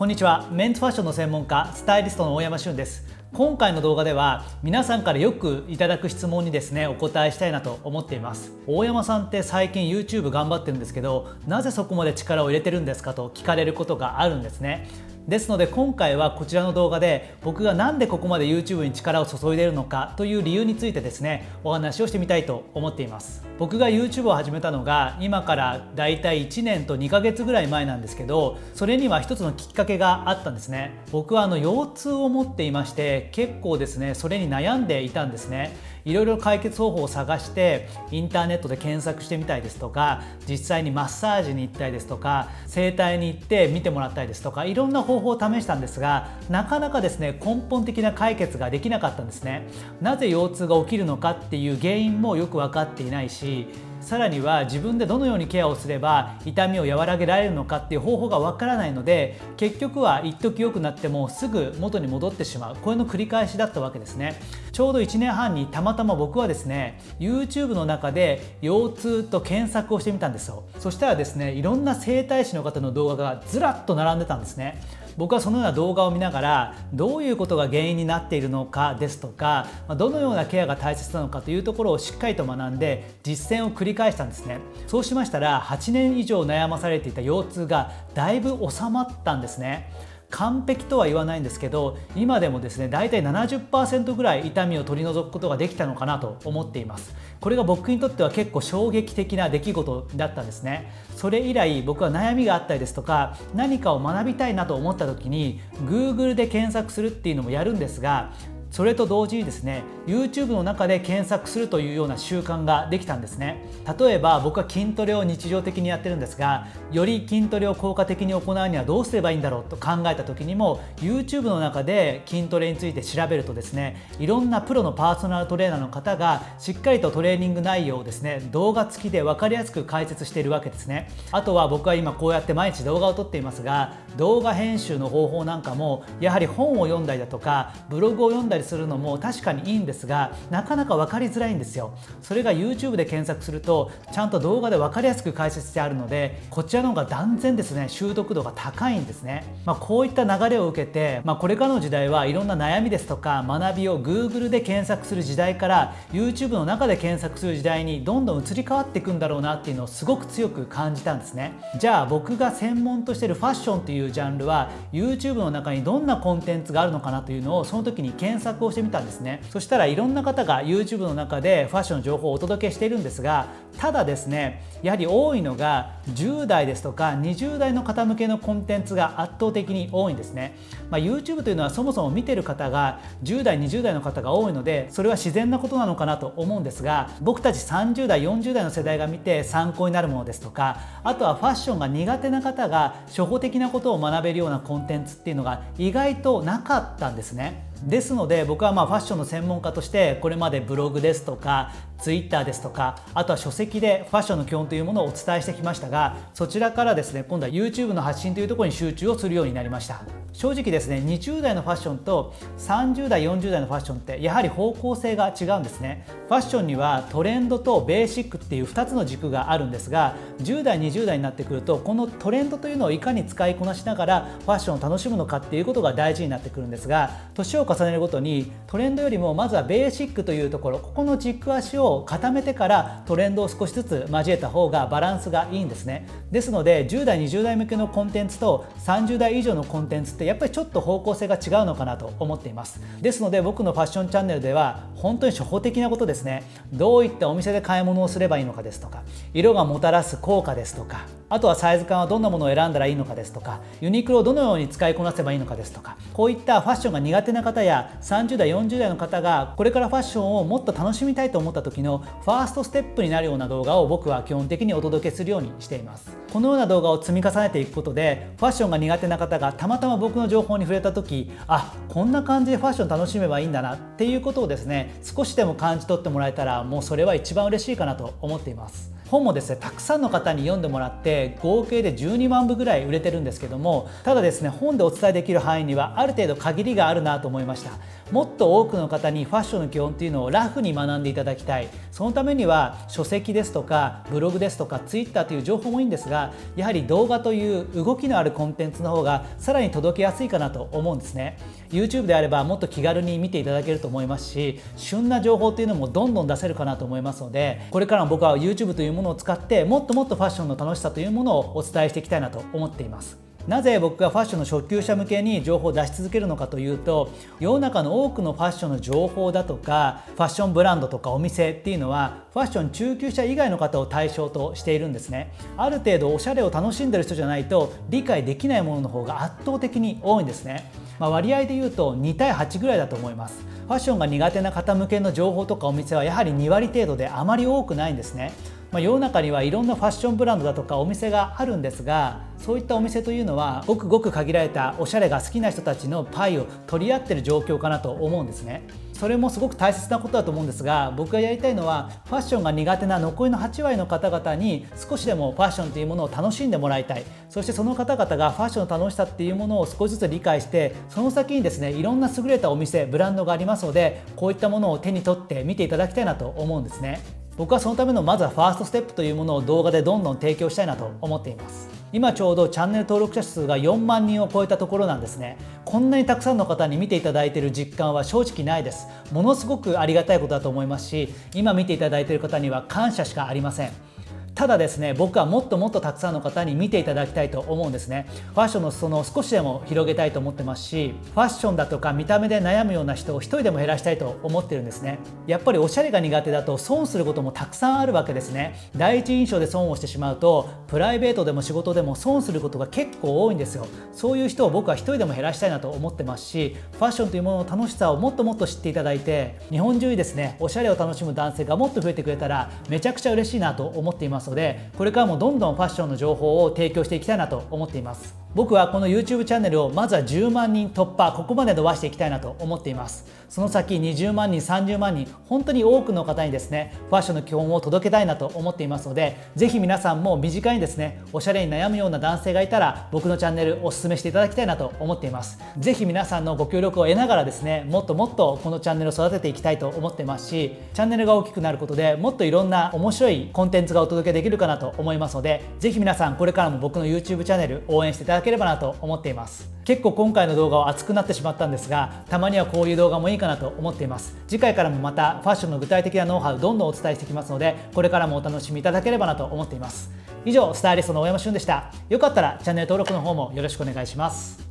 こんにちは。メンズファッションの専門家スタイリストの大山俊です。今回の動画では皆さんからよくいただく質問にですねお答えしたいなと思っています。大山さんって最近 YouTube 頑張ってるんですけどなぜそこまで力を入れてるんですかと聞かれることがあるんですね。ですので今回はこちらの動画で僕が何でここまで YouTube に力を注いでいるのかという理由についてですねお話をしてみたいと思っています。僕が YouTube を始めたのが今からだいたい1年と2ヶ月ぐらい前なんですけどそれには一つのきっかけがあったんですね。僕はあの腰痛を持っていまして結構ですねそれに悩んでいたんですね。いろいろ解決方法を探してインターネットで検索してみたいですとか実際にマッサージに行ったりですとか整体に行って見てもらったりですとかいろんな方法を試したんですがなかなかですね根本的な解決ができなかったんですね。なぜ腰痛が起きるのかっていう原因もよく分かっていないしさらには自分でどのようにケアをすれば痛みを和らげられるのかっていう方法がわからないので結局は一時良くなってもすぐ元に戻ってしまう。これの繰り返しだったわけですね。ちょうど1年半にたまたま僕はですね YouTube の中で腰痛と検索をしてみたんですよ。そしたらですねいろんな整体師の方の動画がずらっと並んでたんですね。僕はそのような動画を見ながらどういうことが原因になっているのかですとかどのようなケアが大切なのかというところをしっかりと学んで実践を繰りり返したんですね。そうしましたら8年以上悩まされていた腰痛がだいぶ収まったんですね。完璧とは言わないんですけど今でもですね大体70%ぐらい痛みを取り除くことができたのかなと思っています。これが僕にとっては結構衝撃的な出来事だったんですね。それ以来僕は悩みがあったりですとか何かを学びたいなと思った時に Google で検索するっていうのもやるんですがそれと同時にですね YouTube の中で検索するというような習慣ができたんですね。例えば僕は筋トレを日常的にやってるんですがより筋トレを効果的に行うにはどうすればいいんだろうと考えた時にも YouTube の中で筋トレについて調べるとですねいろんなプロのパーソナルトレーナーの方がしっかりとトレーニング内容をですね動画付きで分かりやすく解説しているわけですね。あとは僕は今こうやって毎日動画を撮っていますが動画編集の方法なんかもやはり本を読んだりだとかブログを読んだりりするのも確かにいいんですがなかなか分かりづらいんですよ。それが YouTube で検索するとちゃんと動画で分かりやすく解説してあるのでこちらの方が断然ですね習得度が高いんですね、まあ、こういった流れを受けて、まあ、これからの時代はいろんな悩みですとか学びを Google で検索する時代から YouTube の中で検索する時代にどんどん移り変わっていくんだろうなっていうのをすごく強く感じたんですね。じゃあ僕が専門としてるファッションっていうジャンルは YouTube の中にどんなコンテンツがあるのかなというのをその時に検索索をしてみたんですねそしたらいろんな方が YouTube の中でファッションの情報をお届けしているんですがただですねやはり多いのが10代ですとか20代の方向けのコンテンツが圧倒的に多いんですね、まあ、YouTube というのはそもそも見てる方が10代20代の方が多いのでそれは自然なことなのかなと思うんですが僕たち30代40代の世代が見て参考になるものですとかあとはファッションが苦手な方が初歩的なことを学べるようなコンテンツっていうのが意外となかったんですね。ですので僕はまあファッションの専門家としてこれまでブログですとかツイッターですとかあとは書籍でファッションの基本というものをお伝えしてきましたがそちらからですね今度は YouTube の発信というところに集中をするようになりました。正直ですね20代のファッションと30代40代のファッションってやはり方向性が違うんですね。ファッションにはトレンドとベーシックっていう2つの軸があるんですが10代20代になってくるとこのトレンドというのをいかに使いこなしながらファッションを楽しむのかっていうことが大事になってくるんですが年を重ねるごとにトレンドよりもまずはベーシックというところここの軸足を固めてからトレンドを少しずつ交えた方がバランスがいいんですね。ですので10代20代向けのコンテンツと30代以上のコンテンツってやっぱりちょっと方向性が違うのかなと思っています。ですので僕のファッションチャンネルでは本当に初歩的なことですね。どういったお店で買い物をすればいいのかですとか色がもたらす効果ですとかあとはサイズ感はどんなものを選んだらいいのかですとかユニクロをどのように使いこなせばいいのかですとかこういったファッションが苦手な方や30代40代の方がこれからファッションをもっと楽しみたいと思った時のファーストステップになるような動画を僕は基本的にお届けするようにしています。このような動画を積み重ねていくことでファッションが苦手な方がたまたま僕の情報に触れた時あこんな感じでファッション楽しめばいいんだなっていうことをですね少しでも感じ取ってもらえたらもうそれは一番嬉しいかなと思っています。本もですねたくさんの方に読んでもらって合計で12万部ぐらい売れてるんですけどもただですね本でお伝えできる範囲にはある程度限りがあるなと思いました。もっと多くの方にファッションの基本っていうのをラフに学んでいただきたい。そのためには書籍ですとかブログですとかツイッターという情報もいいんですがやはり動画という動きのあるコンテンツの方がさらに届けやすいかなと思うんですね。YouTube であればもっと気軽に見ていただけると思いますし旬な情報っていうのもどんどん出せるかなと思いますのでこれからも僕は YouTube というものを使ってもっともっとファッションの楽しさというものをお伝えしていきたいなと思っています。なぜ僕がファッションの初級者向けに情報を出し続けるのかというと世の中の多くのファッションの情報だとかファッションブランドとかお店っていうのはファッション中級者以外の方を対象としているんですね。ある程度おしゃれを楽しんでる人じゃないと理解できないものの方が圧倒的に多いんですね、まあ、割合で言うと2対8ぐらいだと思います。ファッションが苦手な方向けの情報とかお店はやはり2割程度であまり多くないんですね。まあ、世の中にはいろんなファッションブランドだとかお店があるんですがそういったお店というのはごくごく限られたおしゃれが好きな人たちのパイを取り合ってる状況かなと思うんですね。それもすごく大切なことだと思うんですが僕がやりたいのはファッションが苦手な残りの8割の方々に少しでもファッションというものを楽しんでもらいたいそしてその方々がファッションの楽しさっていうものを少しずつ理解してその先にですねいろんな優れたお店ブランドがありますのでこういったものを手に取って見ていただきたいなと思うんですね。僕はそのためのまずはファーストステップというものを動画でどんどん提供したいなと思っています。今ちょうどチャンネル登録者数が4万人を超えたところなんですね。こんなにたくさんの方に見ていただいている実感は正直ないです。ものすごくありがたいことだと思いますし今見ていただいている方には感謝しかありません。ただですね僕はもっともっとたくさんの方に見ていただきたいと思うんですね。ファッションの裾野を少しでも広げたいと思ってますしファッションだとか見た目で悩むような人を一人でも減らしたいと思ってるんですね。やっぱりおしゃれが苦手だと損することもたくさんあるわけですね。第一印象で損をしてしまうとプライベートでも仕事でも損することが結構多いんですよ。そういう人を僕は一人でも減らしたいなと思ってますしファッションというものの楽しさをもっともっと知っていただいて日本中にですねおしゃれを楽しむ男性がもっと増えてくれたらめちゃくちゃ嬉しいなと思っています。のでこれからもどんどんファッションの情報を提供していきたいなと思っています。僕はこの YouTube チャンネルをまずは10万人突破ここまで伸ばしていきたいなと思っています。その先20万人30万人本当に多くの方にですねファッションの基本を届けたいなと思っていますのでぜひ皆さんも身近にですねおしゃれに悩むような男性がいたら僕のチャンネルお勧めしていただきたいなと思っています。ぜひ皆さんのご協力を得ながらですねもっともっとこのチャンネルを育てていきたいと思ってますしチャンネルが大きくなることでもっといろんな面白いコンテンツがお届けできるかなと思いますのでぜひ皆さんこれからも僕の YouTube チャンネル応援していただければなと思ってっています。結構今回の動画は熱くなってしまったんですがたまにはこういう動画もいいかなと思っています。次回からもまたファッションの具体的なノウハウどんどんお伝えしていきますのでこれからもお楽しみいただければなと思っています。以上スタイリストの大山俊でした。よかったらチャンネル登録の方もよろしくお願いします。